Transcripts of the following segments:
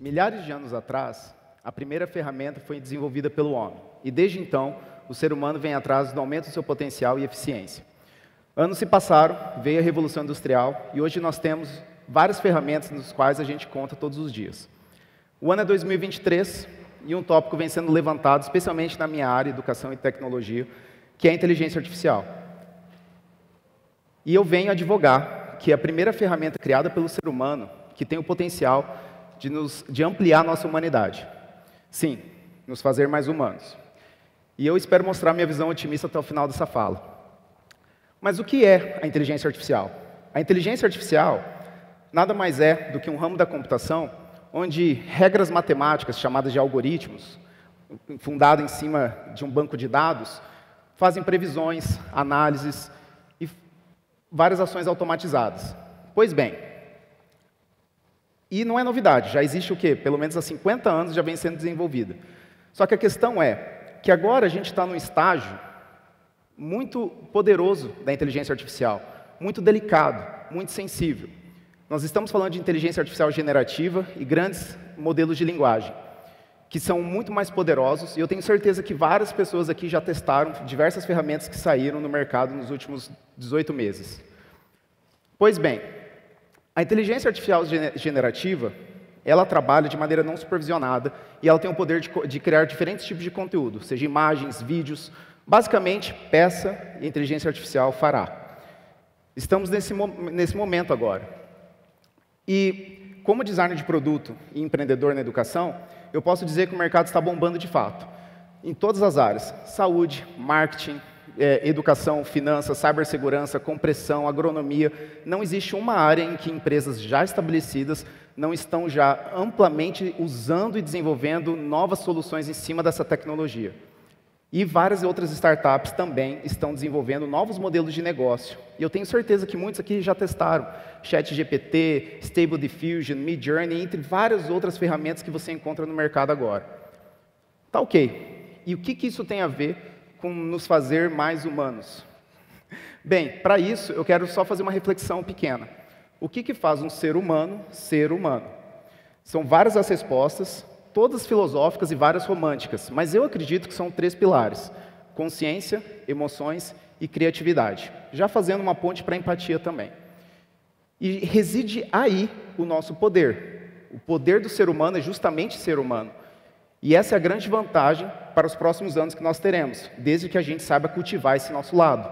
Milhares de anos atrás, a primeira ferramenta foi desenvolvida pelo homem, e desde então, o ser humano vem atrás do aumento do seu potencial e eficiência. Anos se passaram, veio a Revolução Industrial, e hoje nós temos várias ferramentas nos quais a gente conta todos os dias. O ano é 2023 e um tópico vem sendo levantado, especialmente na minha área, educação e tecnologia, que é a inteligência artificial. E eu venho advogar que a primeira ferramenta criada pelo ser humano que tem o potencial de, nos, de ampliar nossa humanidade. Sim, nos fazer mais humanos. E eu espero mostrar minha visão otimista até o final dessa fala. Mas o que é a inteligência artificial? A inteligência artificial nada mais é do que um ramo da computação onde regras matemáticas, chamadas de algoritmos, fundado em cima de um banco de dados, fazem previsões, análises e várias ações automatizadas. Pois bem, e não é novidade, já existe o quê? Pelo menos há 50 anos já vem sendo desenvolvida. Só que a questão é que agora a gente está num estágio muito poderoso da inteligência artificial, muito delicado, muito sensível. Nós estamos falando de inteligência artificial generativa e grandes modelos de linguagem, que são muito mais poderosos, e eu tenho certeza que várias pessoas aqui já testaram diversas ferramentas que saíram no mercado nos últimos 18 meses. Pois bem, a inteligência artificial generativa, ela trabalha de maneira não supervisionada e ela tem o poder de, de criar diferentes tipos de conteúdo, seja imagens, vídeos, basicamente peça e inteligência artificial fará. Estamos nesse, nesse momento agora. E como designer de produto e empreendedor na educação, eu posso dizer que o mercado está bombando de fato, em todas as áreas: saúde, marketing, é, educação, finanças, cibersegurança, compressão, agronomia, não existe uma área em que empresas já estabelecidas não estão já amplamente usando e desenvolvendo novas soluções em cima dessa tecnologia. E várias outras startups também estão desenvolvendo novos modelos de negócio. E eu tenho certeza que muitos aqui já testaram ChatGPT, Stable Diffusion, Midjourney, entre várias outras ferramentas que você encontra no mercado agora. Tá ok. E o que, que isso tem a ver com nos fazer mais humanos? Bem, para isso eu quero só fazer uma reflexão pequena. O que, que faz um ser humano ser humano? São várias as respostas, todas filosóficas e várias românticas, mas eu acredito que são três pilares: consciência, emoções e criatividade. Já fazendo uma ponte para a empatia também. E reside aí o nosso poder. O poder do ser humano é justamente ser humano. E essa é a grande vantagem para os próximos anos que nós teremos, desde que a gente saiba cultivar esse nosso lado.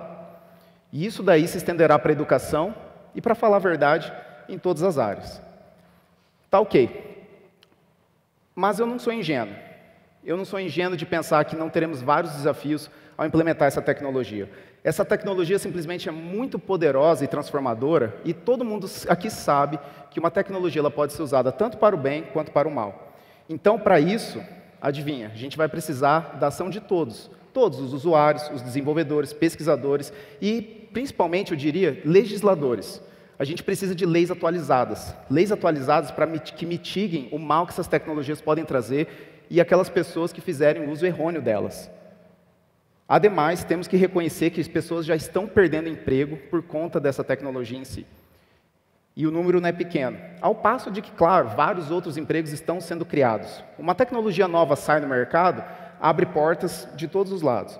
E isso daí se estenderá para a educação e, para falar a verdade, em todas as áreas. Tá ok. Mas eu não sou ingênuo. Eu não sou ingênuo de pensar que não teremos vários desafios ao implementar essa tecnologia. Essa tecnologia simplesmente é muito poderosa e transformadora, e todo mundo aqui sabe que uma tecnologia ela pode ser usada tanto para o bem quanto para o mal. Então, para isso, adivinha, a gente vai precisar da ação de todos, todos os usuários, os desenvolvedores, pesquisadores e, principalmente, eu diria, legisladores. A gente precisa de leis atualizadas, leis atualizadas para que mitiguem o mal que essas tecnologias podem trazer e aquelas pessoas que fizerem uso errôneo delas. Ademais, temos que reconhecer que as pessoas já estão perdendo emprego por conta dessa tecnologia em si. E o número não é pequeno. Ao passo de que, claro, vários outros empregos estão sendo criados. Uma tecnologia nova sai no mercado, abre portas de todos os lados.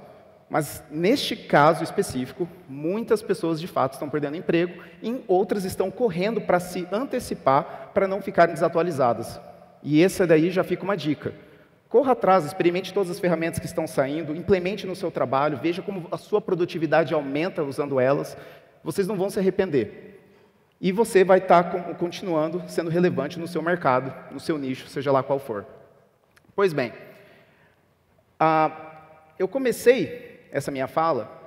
Mas neste caso específico, muitas pessoas de fato estão perdendo emprego, e outras estão correndo para se antecipar para não ficarem desatualizadas. E essa daí já fica uma dica. Corra atrás, experimente todas as ferramentas que estão saindo, implemente no seu trabalho, veja como a sua produtividade aumenta usando elas. Vocês não vão se arrepender. E você vai estar continuando sendo relevante no seu mercado, no seu nicho, seja lá qual for. Pois bem, ah, eu comecei essa minha fala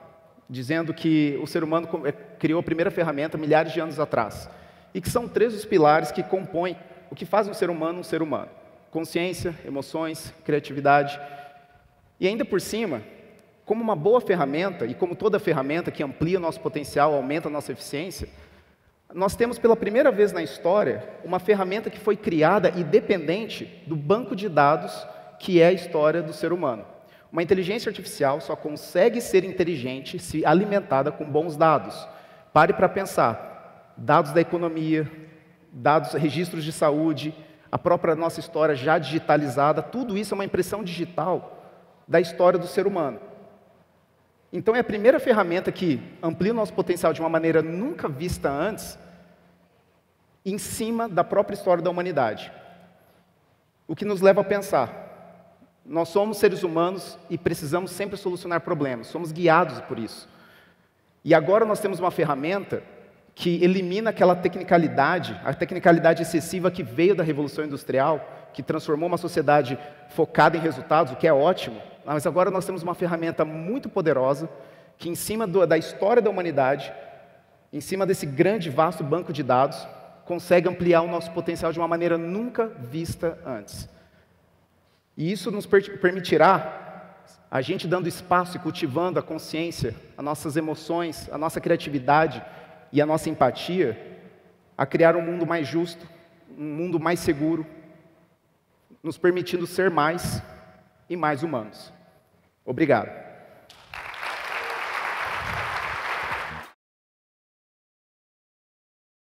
dizendo que o ser humano eh, criou a primeira ferramenta milhares de anos atrás. E que são três os pilares que compõem o que faz um ser humano um ser humano: consciência, emoções, criatividade. E ainda por cima, como uma boa ferramenta, e como toda ferramenta que amplia nosso potencial, aumenta a nossa eficiência, nós temos pela primeira vez na história uma ferramenta que foi criada independente do banco de dados que é a história do ser humano. Uma inteligência artificial só consegue ser inteligente se alimentada com bons dados. Pare para pensar. Dados da economia, dados, registros de saúde, a própria nossa história já digitalizada, tudo isso é uma impressão digital da história do ser humano. Então é a primeira ferramenta que amplia o nosso potencial de uma maneira nunca vista antes, em cima da própria história da humanidade. O que nos leva a pensar: nós somos seres humanos e precisamos sempre solucionar problemas, somos guiados por isso. E agora nós temos uma ferramenta que elimina aquela tecnicalidade, a tecnicalidade excessiva que veio da Revolução Industrial, que transformou uma sociedade focada em resultados, o que é ótimo, mas agora nós temos uma ferramenta muito poderosa que, em cima do, da história da humanidade, em cima desse grande, vasto banco de dados, consegue ampliar o nosso potencial de uma maneira nunca vista antes. E isso nos permitirá, a gente dando espaço e cultivando a consciência, as nossas emoções, a nossa criatividade, e a nossa empatia a criar um mundo mais justo, um mundo mais seguro, nos permitindo ser mais e mais humanos. Obrigado.